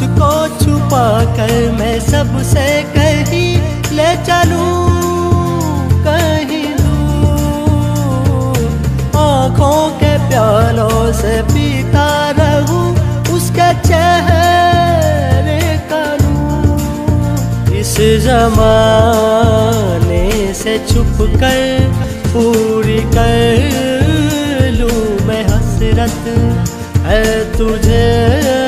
उसको छुपा कर मैं सबसे कहीं ले चलूँ, कहीं दूर आँखों के प्यालों से पीता रहूँ, उसके चेहरे का इस जमाने से छुप कर पूरी कर लूँ मैं हसरत, है तुझे।